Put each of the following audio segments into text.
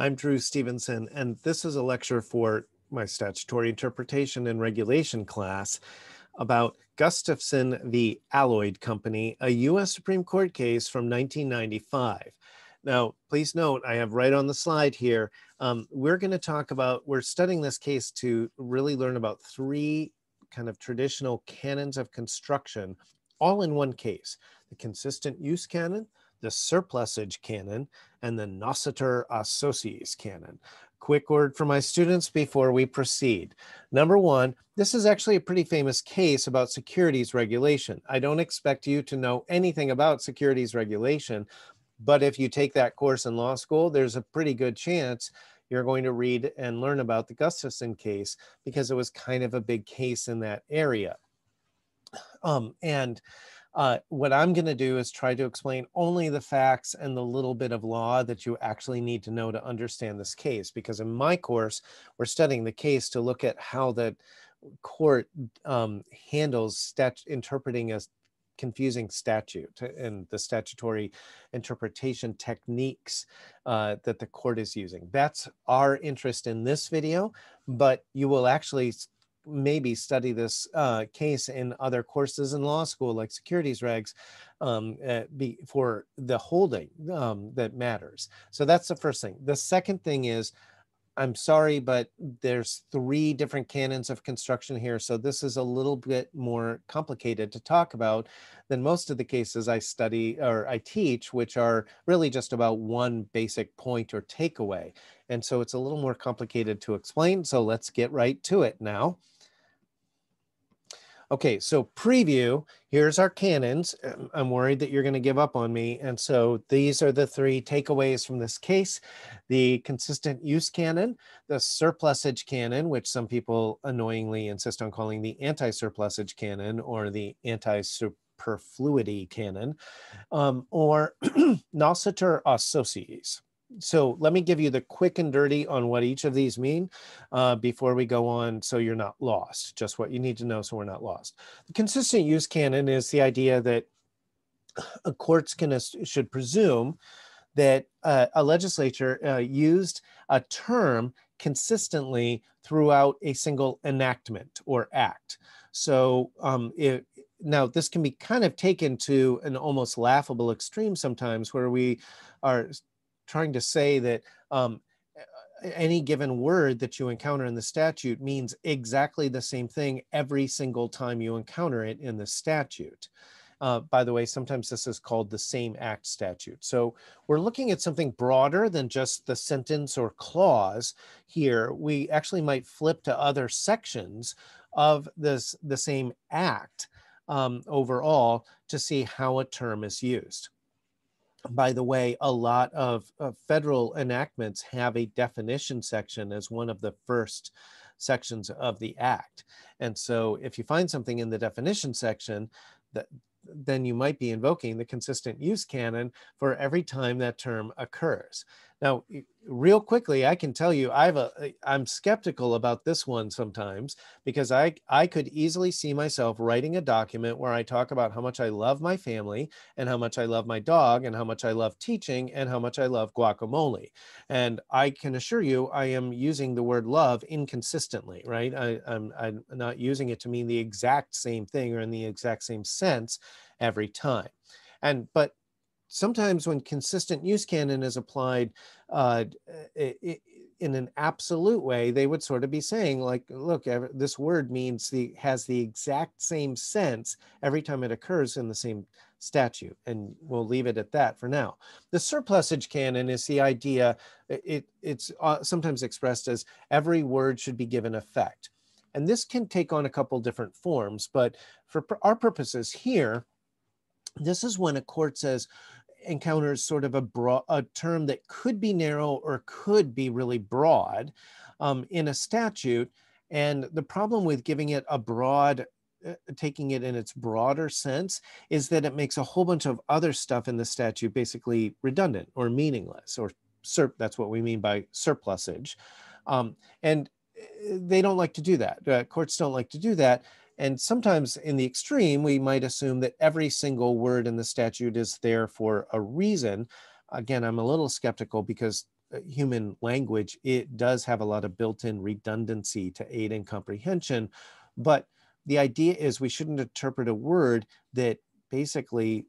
I'm Dru Stevenson, and this is a lecture for my statutory interpretation and regulation class about Gustafson v. Alloyd Company, a U.S. Supreme Court case from 1995. Now, please note, I have right on the slide here, um, we're going to talk about, we're studying this case to really learn about three kind of traditional canons of construction, all in one case. The consistent use canon, the surplusage canon, and the noscitur a sociis canon. Quick word for my students before we proceed. Number one, this is actually a pretty famous case about securities regulation. I don't expect you to know anything about securities regulation, but if you take that course in law school, there's a pretty good chance you're going to read and learn about the Gustafson case because it was kind of a big case in that area. Um, and uh, what I'm going to do is try to explain only the facts and the little bit of law that you actually need to know to understand this case. Because in my course, we're studying the case to look at how the court um, handles stat- interpreting a confusing statute and the statutory interpretation techniques uh, that the court is using. That's our interest in this video, but you will actually maybe study this uh, case in other courses in law school, like securities regs, um, uh, be, for the holding um, that matters. So that's the first thing. The second thing is, I'm sorry, but there's three different canons of construction here. So this is a little bit more complicated to talk about than most of the cases I study or I teach, which are really just about one basic point or takeaway. And so it's a little more complicated to explain. So let's get right to it now. Okay, so preview, here's our canons. Um, I'm worried that you're going to give up on me. And so these are the three takeaways from this case. The consistent use canon, the surplusage canon, which some people annoyingly insist on calling the anti-surplusage canon or the anti-superfluity canon, um, or noscitur a sociis so let me give you the quick and dirty on what each of these mean uh, before we go on so you're not lost just what you need to know so we're not lost. The consistent use canon is the idea that a courts can should presume that uh, a legislature uh, used a term consistently throughout a single enactment or act. So um, it, now this can be kind of taken to an almost laughable extreme sometimes where we are trying to say that um, any given word that you encounter in the statute means exactly the same thing every single time you encounter it in the statute. Uh, by the way, sometimes this is called the same act statute. So we're looking at something broader than just the sentence or clause here. We actually might flip to other sections of this the same act um, overall to see how a term is used by the way, a lot of, of, federal enactments have a definition section as one of the first sections of the act. And so if you find something in the definition section that then you might be invoking the consistent use canon for every time that term occurs. Now, real quickly, I can tell you I've a I'm skeptical about this one sometimes because I I could easily see myself writing a document where I talk about how much I love my family and how much I love my dog and how much I love teaching and how much I love guacamole. And I can assure you I am using the word love inconsistently, right? I, I'm I'm not using it to mean the exact same thing or in the exact same sense every time. And but sometimes when consistent use canon is applied uh, in an absolute way, they would sort of be saying like, look, this word means the has the exact same sense every time it occurs in the same statute. And we'll leave it at that for now. The surplusage canon is the idea, it, it's uh, sometimes expressed as every word should be given effect. And this can take on a couple different forms, but for our purposes here, this is when a court says, encounters sort of a broad a term that could be narrow or could be really broad um, in a statute. And the problem with giving it a broad uh, taking it in its broader sense is that it makes a whole bunch of other stuff in the statute basically redundant or meaningless or that's what we mean by surplusage. Um, and uh, they don't like to do that. Uh, courts don't like to do that and sometimes in the extreme, we might assume that every single word in the statute is there for a reason. Again, I'm a little skeptical because uh, human language, it does have a lot of built-in redundancy to aid in comprehension. But the idea is we shouldn't interpret a word that basically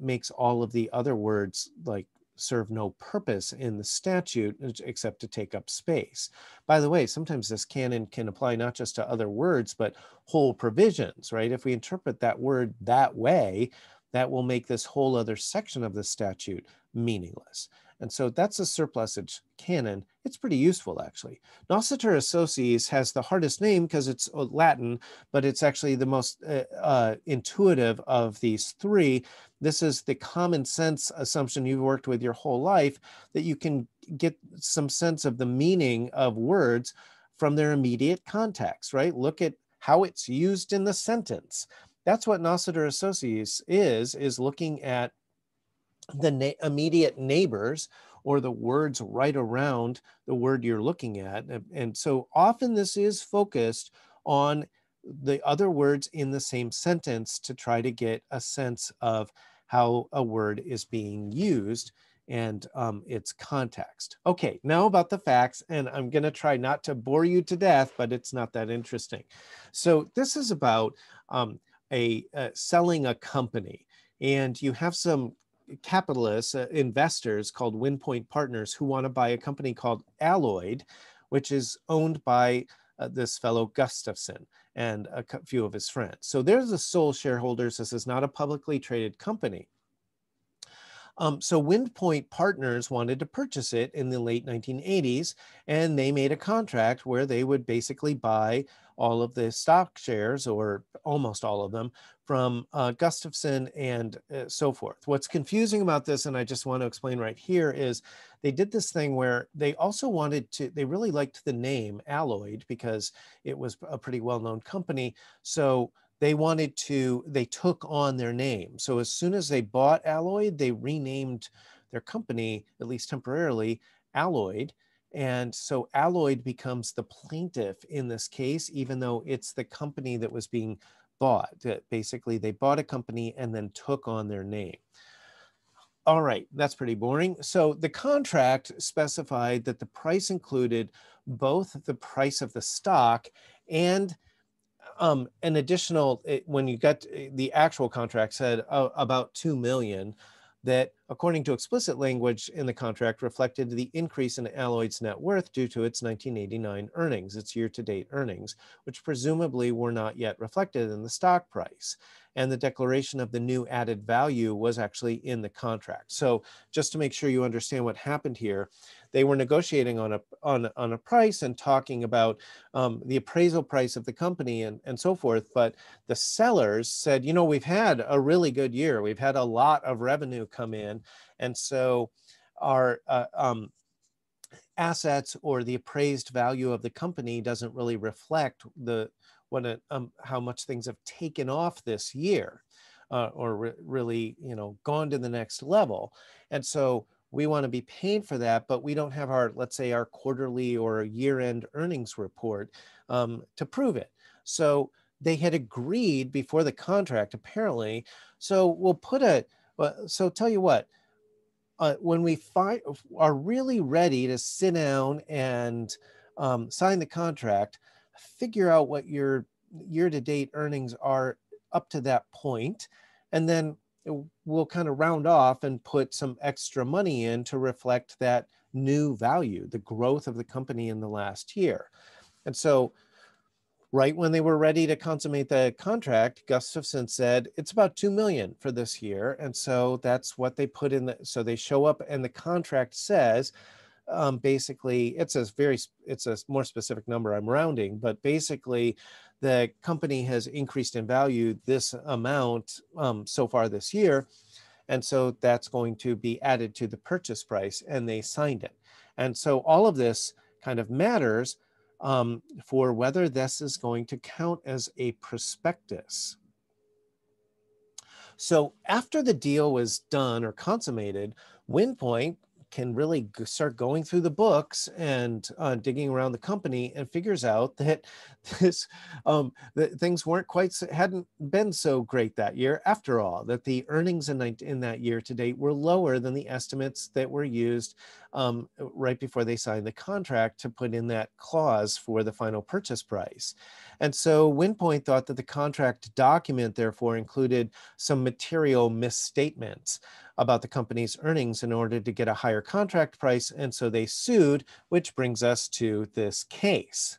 makes all of the other words like serve no purpose in the statute except to take up space. By the way, sometimes this canon can apply not just to other words, but whole provisions, right? If we interpret that word that way, that will make this whole other section of the statute meaningless. And so that's a surplusage canon. It's pretty useful, actually. Noscitur a Sociis has the hardest name because it's uh, Latin, but it's actually the most uh, uh, intuitive of these three. This is the common sense assumption you've worked with your whole life that you can get some sense of the meaning of words from their immediate context, right? Look at how it's used in the sentence. That's what Noscitur a Sociis is, is looking at the na immediate neighbors or the words right around the word you're looking at. And so often this is focused on the other words in the same sentence to try to get a sense of how a word is being used and um, its context. Okay, now about the facts, and I'm going to try not to bore you to death, but it's not that interesting. So this is about um, a uh, selling a company, and you have some capitalists, uh, investors called WindPoint Partners who want to buy a company called Alloyd, which is owned by uh, this fellow Gustafson and a few of his friends. So there's the sole shareholders. This is not a publicly traded company. Um, so WindPoint Partners wanted to purchase it in the late 1980s, and they made a contract where they would basically buy all of the stock shares, or almost all of them, from uh, Gustafson and uh, so forth. What's confusing about this, and I just want to explain right here, is they did this thing where they also wanted to, they really liked the name Alloyd because it was a pretty well-known company. So they wanted to, they took on their name. So as soon as they bought Alloyd, they renamed their company, at least temporarily, Alloyd. And so Alloyd becomes the plaintiff in this case, even though it's the company that was being bought. Basically, they bought a company and then took on their name. All right, that's pretty boring. So the contract specified that the price included both the price of the stock and um, an additional, eh, when you got eh, the actual contract said uh, about 2 million, that according to explicit language in the contract reflected the increase in Alloyd's net worth due to its 1989 earnings, its year-to-date earnings, which presumably were not yet reflected in the stock price and the declaration of the new added value was actually in the contract. So just to make sure you understand what happened here, they were negotiating on a on, on a price and talking about um, the appraisal price of the company and, and so forth. But the sellers said, you know, we've had a really good year. We've had a lot of revenue come in. And so our uh, um, assets or the appraised value of the company doesn't really reflect the what a, um, how much things have taken off this year uh, or re really you know gone to the next level and so we want to be paid for that but we don't have our let's say our quarterly or year-end earnings report um, to prove it. So they had agreed before the contract apparently. So we'll put a so tell you what uh, when we find are really ready to sit down and um, sign the contract figure out what your year-to-date earnings are up to that point, and then we'll kind of round off and put some extra money in to reflect that new value, the growth of the company in the last year. And so right when they were ready to consummate the contract, Gustafson said, it's about 2 million for this year. And so that's what they put in. The, so they show up and the contract says, um, basically it's a very it's a more specific number i'm rounding but basically the company has increased in value this amount um, so far this year and so that's going to be added to the purchase price and they signed it. And so all of this kind of matters um, for whether this is going to count as a prospectus. So after the deal was done or consummated, WindPoint can really start going through the books and uh, digging around the company and figures out that this um, that things weren't quite hadn't been so great that year. After all that the earnings in, in that year to date were lower than the estimates that were used um, right before they signed the contract to put in that clause for the final purchase price. And so WindPoint thought that the contract document therefore included some material misstatements about the company's earnings in order to get a higher contract price. And so they sued, which brings us to this case.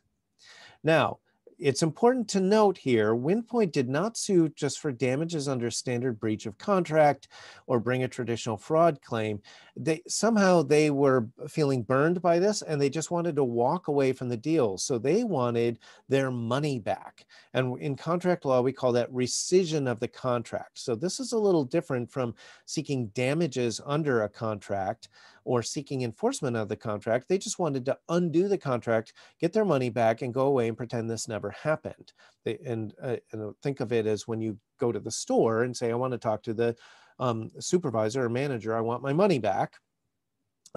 Now, it's important to note here, WindPoint did not sue just for damages under standard breach of contract or bring a traditional fraud claim. They somehow they were feeling burned by this and they just wanted to walk away from the deal. So they wanted their money back. And in contract law, we call that rescission of the contract. So this is a little different from seeking damages under a contract or seeking enforcement of the contract. They just wanted to undo the contract, get their money back, and go away and pretend this never happened. They, and, uh, and think of it as when you go to the store and say, I want to talk to the um, supervisor or manager, I want my money back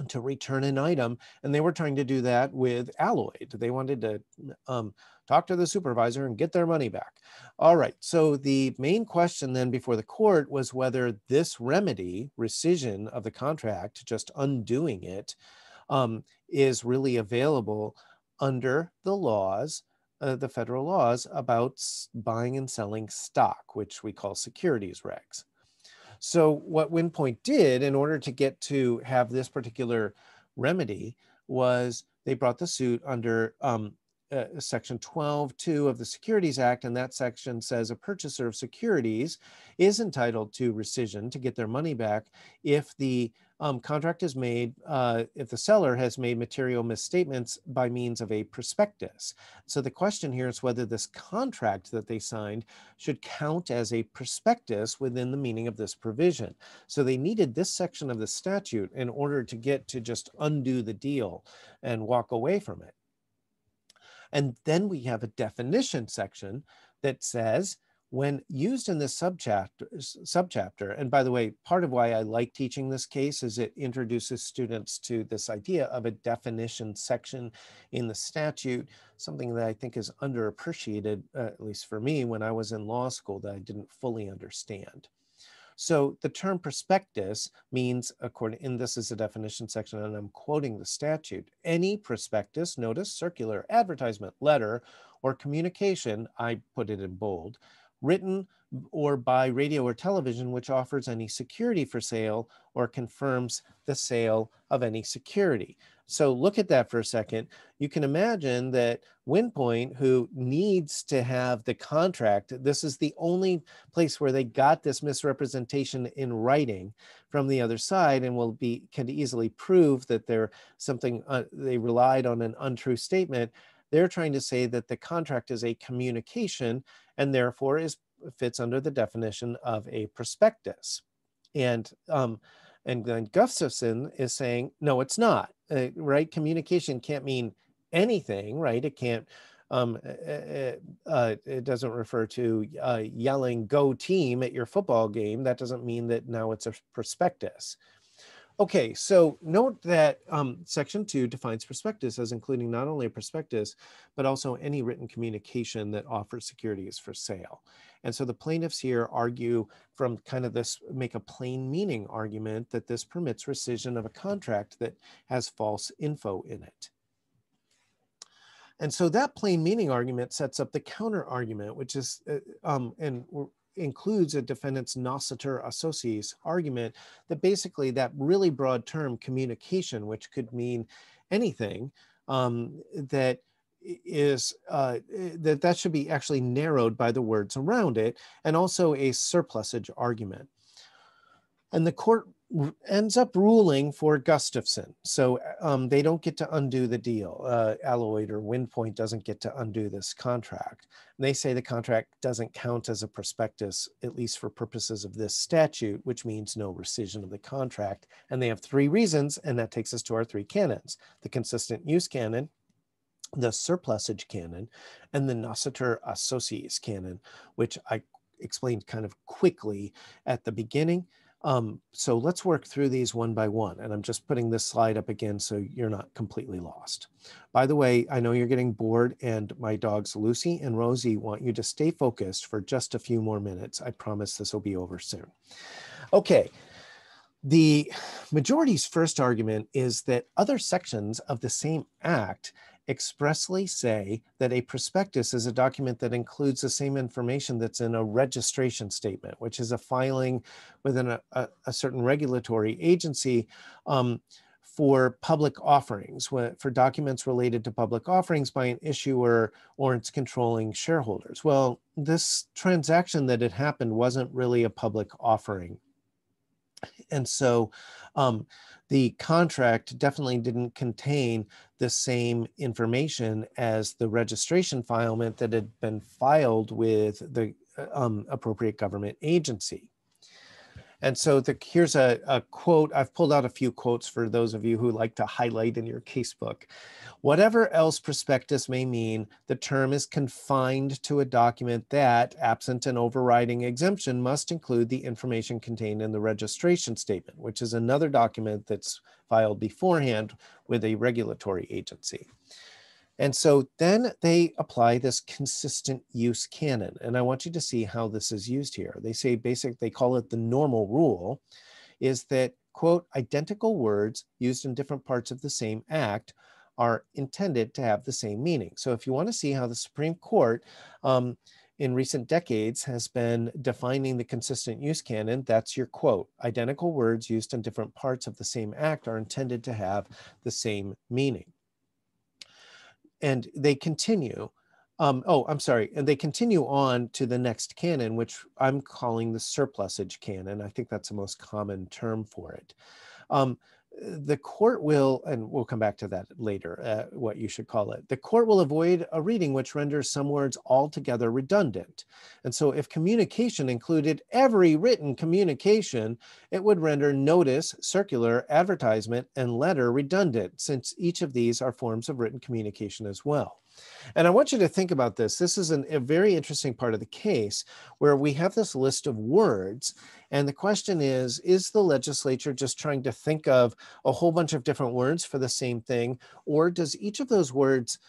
to return an item. And they were trying to do that with Alloyd. They wanted to um, talk to the supervisor and get their money back. All right, so the main question then before the court was whether this remedy, rescission of the contract, just undoing it, um, is really available under the laws, uh, the federal laws about buying and selling stock, which we call securities regs. So what WindPoint did in order to get to have this particular remedy was they brought the suit under um, uh, section 12.2 of the Securities Act, and that section says a purchaser of securities is entitled to rescission to get their money back if the um, contract is made, uh, if the seller has made material misstatements by means of a prospectus. So the question here is whether this contract that they signed should count as a prospectus within the meaning of this provision. So they needed this section of the statute in order to get to just undo the deal and walk away from it. And then we have a definition section that says, when used in this subchapter, subchapter, and by the way, part of why I like teaching this case is it introduces students to this idea of a definition section in the statute, something that I think is underappreciated, uh, at least for me, when I was in law school that I didn't fully understand. So the term prospectus means, according, and this is a definition section, and I'm quoting the statute, any prospectus, notice circular, advertisement, letter, or communication, I put it in bold, written or by radio or television, which offers any security for sale or confirms the sale of any security. So look at that for a second. You can imagine that WindPoint, who needs to have the contract, this is the only place where they got this misrepresentation in writing from the other side and will be can easily prove that they're something uh, they relied on an untrue statement. They're trying to say that the contract is a communication and therefore is fits under the definition of a prospectus. And um, and then Gustafson is saying, no, it's not, uh, right? Communication can't mean anything, right? It can't, um, uh, uh, uh, it doesn't refer to uh, yelling go team at your football game. That doesn't mean that now it's a prospectus. Okay, so note that um, section two defines prospectus as including not only a prospectus, but also any written communication that offers securities for sale. And so the plaintiffs here argue from kind of this, make a plain meaning argument that this permits rescission of a contract that has false info in it. And so that plain meaning argument sets up the counter argument, which is, uh, um, and includes a defendant's noscitur a sociis argument that basically that really broad term communication, which could mean anything, um, that is uh, that that should be actually narrowed by the words around it, and also a surplusage argument. And the court ends up ruling for Gustafson. So um, they don't get to undo the deal. Uh, Alloyd or Windpoint doesn't get to undo this contract. And they say the contract doesn't count as a prospectus, at least for purposes of this statute, which means no rescission of the contract. And they have three reasons, and that takes us to our three canons. The consistent use canon, the surplusage canon, and the nocitur associis canon, which I explained kind of quickly at the beginning. Um, so let's work through these one by one. And I'm just putting this slide up again so you're not completely lost. By the way, I know you're getting bored and my dogs Lucy and Rosie want you to stay focused for just a few more minutes. I promise this will be over soon. Okay, The majority's first argument is that other sections of the same act expressly say that a prospectus is a document that includes the same information that's in a registration statement, which is a filing within a, a, a certain regulatory agency um, for public offerings, for documents related to public offerings by an issuer or its controlling shareholders. Well, this transaction that had happened wasn't really a public offering. And so um, the contract definitely didn't contain the same information as the registration filement that had been filed with the uh, um, appropriate government agency. And so the, here's a, a, quote. I've pulled out a few quotes for those of you who like to highlight in your casebook. Whatever else prospectus may mean, the term is confined to a document that, absent an overriding exemption, must include the information contained in the registration statement, which is another document that's filed beforehand with a regulatory agency. And so then they apply this consistent use canon. And I want you to see how this is used here. They say basic, they call it the normal rule, is that, quote, identical words used in different parts of the same act are intended to have the same meaning. So if you want to see how the Supreme Court um, in recent decades has been defining the consistent use canon, that's your quote. Identical words used in different parts of the same act are intended to have the same meaning. And they continue. Um, oh, I'm sorry. And they continue on to the next canon, which I'm calling the surplusage canon. I think that's the most common term for it. Um, the court will, and we'll come back to that later, uh, what you should call it. The court will avoid a reading which renders some words altogether redundant. And so if communication included every written communication, it would render notice, circular, advertisement, and letter redundant, since each of these are forms of written communication as well. And I want you to think about this. This is an, a very interesting part of the case where we have this list of words. And the question is Is the legislature just trying to think of a whole bunch of different words for the same thing? Or does each of those words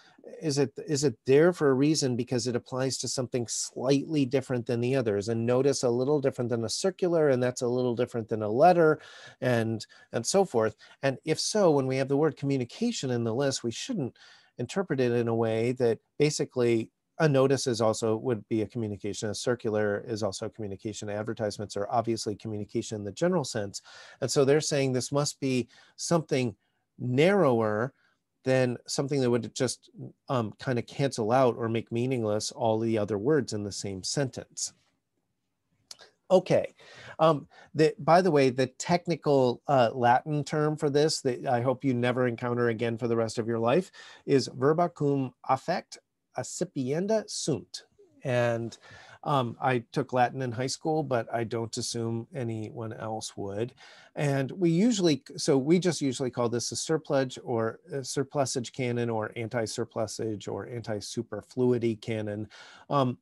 is it is it there for a reason because it applies to something slightly different than the others and notice a little different than a circular and that's a little different than a letter and and so forth and if so when we have the word communication in the list we shouldn't interpreted in a way that basically a notice is also would be a communication a circular is also communication. Advertisements are obviously communication in the general sense. And so they're saying this must be something narrower than something that would just um, kind of cancel out or make meaningless all the other words in the same sentence Okay. Um, the, by the way, the technical uh, Latin term for this that I hope you never encounter again for the rest of your life is verba cum effectu accipienda sunt. And um, I took Latin in high school, but I don't assume anyone else would. And we usually, so we just usually call this a surplusage or a surplusage canon or anti-surplusage or anti-superfluity canon. Um,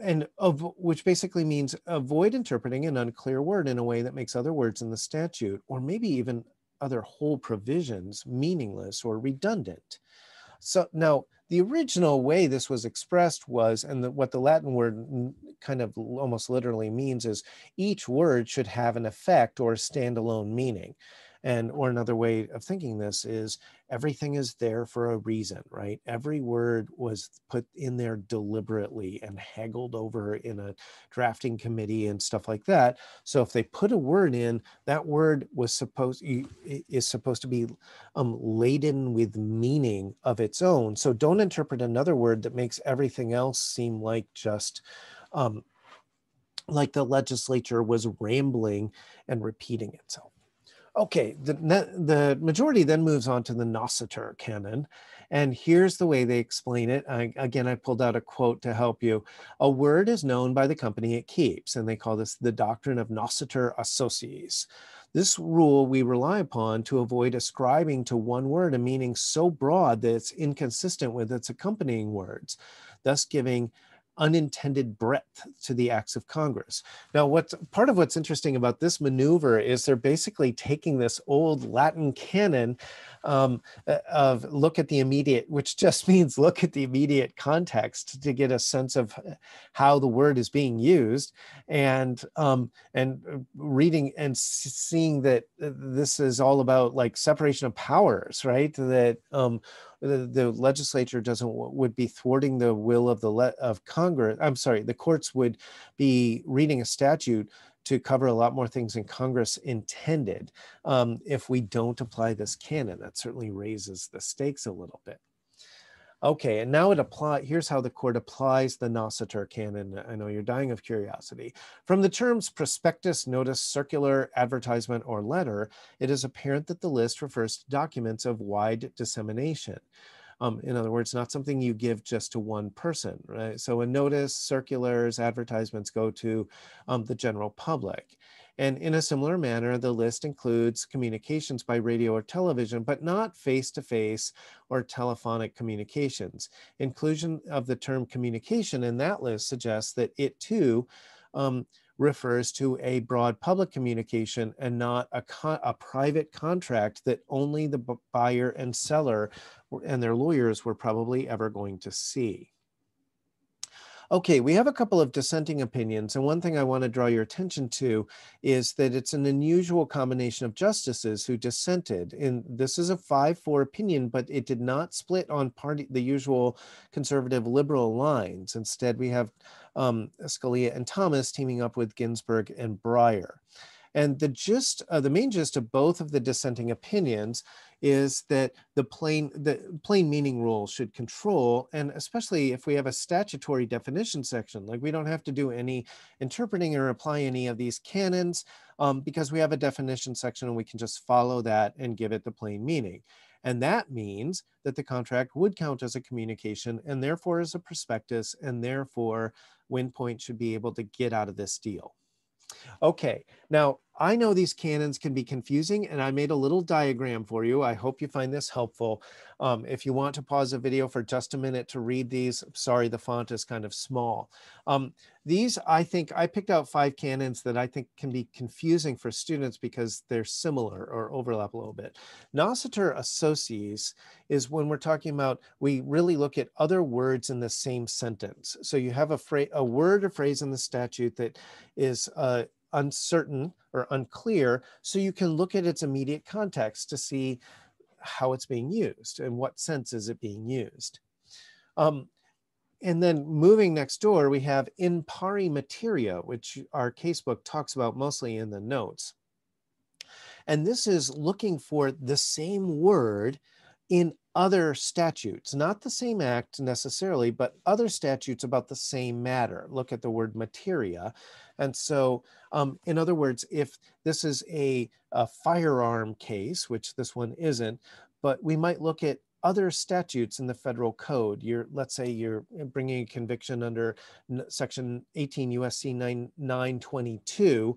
and of which basically means avoid interpreting an unclear word in a way that makes other words in the statute or maybe even other whole provisions meaningless or redundant. So now the original way this was expressed was, and the, what the Latin word kind of almost literally means is each word should have an effect or standalone meaning. And or another way of thinking this is everything is there for a reason, right? Every word was put in there deliberately and haggled over in a drafting committee and stuff like that. So if they put a word in, that word was supposed is supposed to be um, laden with meaning of its own. So don't interpret another word that makes everything else seem like just um, like the legislature was rambling and repeating itself. Okay, the, the majority then moves on to the Noscitur canon. And here's the way they explain it. I, again, I pulled out a quote to help you. A word is known by the company it keeps, and they call this the doctrine of Noscitur a sociis. This rule we rely upon to avoid ascribing to one word a meaning so broad that it's inconsistent with its accompanying words, thus giving unintended breadth to the acts of Congress. Now, what's part of what's interesting about this maneuver is they're basically taking this old Latin canon um, uh, of look at the immediate, which just means look at the immediate context to get a sense of how the word is being used, and um, and uh, reading and seeing that uh, this is all about like separation of powers, right? That um, the, the legislature doesn't would be thwarting the will of the le- of Congress. I'm sorry, the courts would be reading a statute to cover a lot more things than Congress intended. Um, if we don't apply this canon, that certainly raises the stakes a little bit. Okay, and now it apply. Here's how the court applies the Noscitur canon. I know you're dying of curiosity. From the terms prospectus, notice, circular, advertisement, or letter, it is apparent that the list refers to documents of wide dissemination. Um, in other words, not something you give just to one person, right? So a notice, circulars, advertisements go to um, the general public. And in a similar manner, the list includes communications by radio or television, but not face-to-face or telephonic communications. Inclusion of the term communication in that list suggests that it too um, refers to a broad public communication and not a, a private contract that only the buyer and seller and their lawyers were probably ever going to see. Okay, we have a couple of dissenting opinions, and one thing I want to draw your attention to is that it's an unusual combination of justices who dissented. And this is a 5-4 opinion, but it did not split on party the usual conservative liberal lines. Instead, we have um, Scalia and Thomas teaming up with Ginsburg and Breyer. And the gist, uh, the main gist of both of the dissenting opinions is that the plain, the plain meaning rule should control, and especially if we have a statutory definition section, like we don't have to do any interpreting or apply any of these canons um, because we have a definition section and we can just follow that and give it the plain meaning. And that means that the contract would count as a communication and therefore as a prospectus, and therefore WindPoint should be able to get out of this deal. Okay, now I know these canons can be confusing and I made a little diagram for you. I hope you find this helpful. Um, if you want to pause the video for just a minute to read these, sorry, the font is kind of small. Um, these, I think, I picked out five canons that I think can be confusing for students because they're similar or overlap a little bit. Noscitur a sociis is when we're talking about, we really look at other words in the same sentence. So you have a, phrase, a word or phrase in the statute that is uh, uncertain or unclear. So you can look at its immediate context to see how it's being used and what sense is it being used. Um, and then moving next door, we have in pari materia, which our casebook talks about mostly in the notes. And this is looking for the same word in other statutes, not the same act necessarily, but other statutes about the same matter. Look at the word materia. And so, um, in other words, if this is a, a firearm case, which this one isn't, but we might look at other statutes in the federal code. You're, let's say you're bringing a conviction under section 18 USC 9, 922.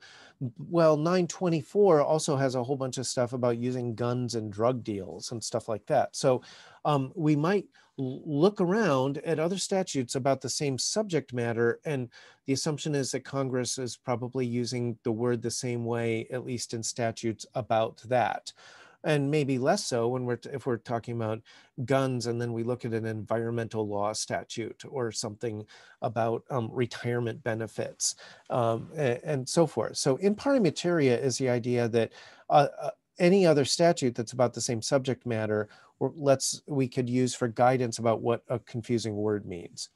Well, 924 also has a whole bunch of stuff about using guns and drug deals and stuff like that. So um, we might look around at other statutes about the same subject matter and the assumption is that congress is probably using the word the same way at least in statutes about that and maybe less so when we're if we're talking about guns and then we look at an environmental law statute or something about um, retirement benefits um, and, and, so forth. So in pari materia is the idea that uh, uh, any other statute that's about the same subject matter let's we could use for guidance about what a confusing word means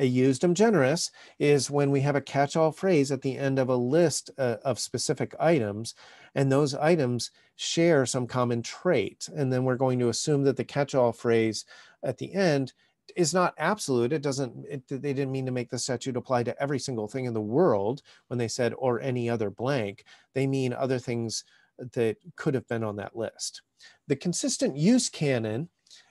ejusdem generis is when we have a catch-all phrase at the end of a list uh, of specific items, and those items share some common trait. And then we're going to assume that the catch-all phrase at the end is not absolute. It doesn't, it, they didn't mean to make the statute apply to every single thing in the world when they said, or any other blank. They mean other things that could have been on that list. The consistent use canon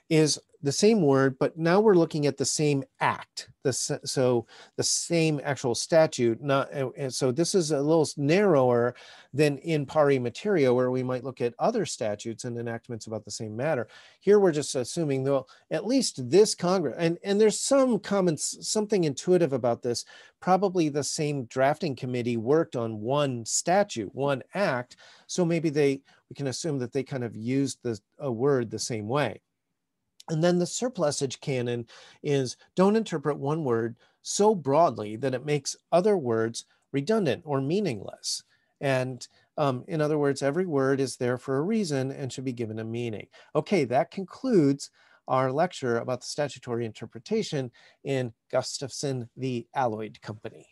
is the same word, but now we're looking at the same act. The, so the same actual statute. Not and so this is a little narrower than in pari materia, where we might look at other statutes and enactments about the same matter. Here we're just assuming though at least this Congress and and there's some comments something intuitive about this. Probably the same drafting committee worked on one statute, one act. So maybe they we can assume that they kind of used the a word the same way. And then the surplusage canon is don't interpret one word so broadly that it makes other words redundant or meaningless. And um, in other words, every word is there for a reason and should be given a meaning. Okay, that concludes our lecture about the statutory interpretation in Gustafson v. Alloyd Company.